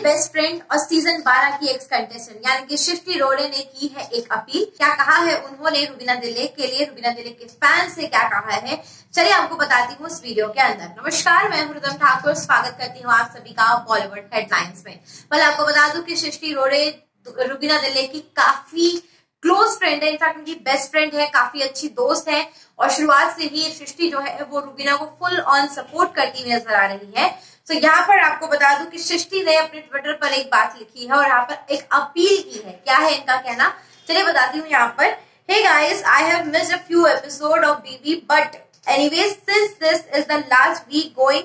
Best friend और season 12 की ex contestant यानी कि शिफ्टी रोडे ने की है एक अपील। क्या कहा है उन्होंने रुबीना दिल्ली के लिए? रुबीना दिल्ली के फ़ैन से क्या कहा है? चलिए आपको बताती हूँ इस वीडियो के अंदर। नमस्कार, मैं हृदम ठाकुर। स्वागत करती हूँ आप सभी का बॉलीवुड हेडलाइंस में। पहले आपको बता दू की सृष्टि रोडे रुबीना दिल्ली की काफ़ी क्लोज फ्रेंड है। इनफैक्ट उनकी बेस्ट फ्रेंड है, काफ़ी अच्छी दोस्त है। और शुरुआत से ही सृष्टि जो है, वो रुबीना को फुल ऑन सपोर्ट करती हुई नज़र आ रही है। तो यहाँ पर आपको बता दूँ कि सृष्टि ने अपने ट्विटर पर एक बात लिखी है और यहाँ पर एक अपील की है। क्या है इनका कहना? चलिए बताती हूँ यहाँ पर। Hey guys I have missed a few episode of BB but anyways since this is the last week going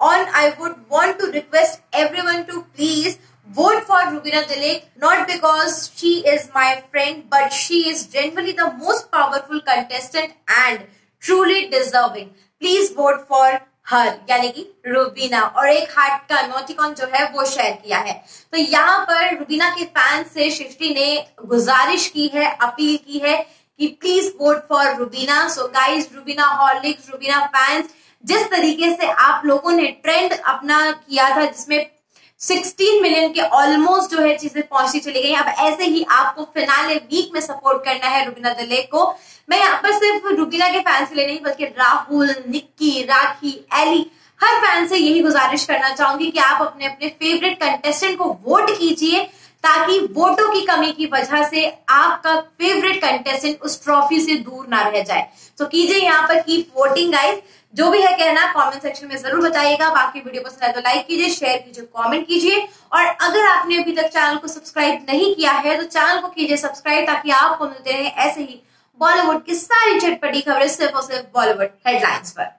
on, I would want to request everyone to please vote for Rubina Dilek not because she is my friend but she is genuinely the most powerful contestant and truly deserving. Please vote for her यानी कि रुबीना और एक heart का नोटिकॉन जो है वो share किया है तो यहाँ पर रुबीना के फैंस से सृष्टि ने गुजारिश की है अपील की है कि please vote for Rubina so guys Rubina Horlicks Rubina fans जिस तरीके से आप लोगों ने ट्रेंड अपना किया था जिसमें 16 मिलियन के ऑलमोस्ट जो है चीज़ें पहुँचती चली गई अब ऐसे ही आपको फिनाले वीक में सपोर्ट करना है रुबीना दले को। मैं यहाँ पर सिर्फ़ रुबीना के फैंस के लिए नहीं, बल्कि राहुल, निक्की, राखी, एली, हर फ़ैन से यही गुजारिश करना चाहूँगी कि आप अपने अपने फेवरेट कंटेस्टेंट को वोट कीजिए, ताकि वोटों की कमी की वजह से आपका फेवरेट कंटेस्टेंट उस ट्रॉफी से दूर ना रह जाए। तो कीजिए यहाँ पर कीप वोटिंग गाइस जो भी है कहना कमेंट सेक्शन में ज़रूर बताइएगा। बाकी वीडियो पसंद आए तो लाइक कीजिए शेयर कीजिए कमेंट कीजिए। और अगर आपने अभी तक चैनल को सब्सक्राइब नहीं किया है तो चैनल को कीजिए सब्सक्राइब ताकि आपको मिलते रहे ऐसे ही बॉलीवुड की सारी चटपटी खबरें सिर्फ़ और सिर्फ़ बॉलीवुड हेडलाइंस पर।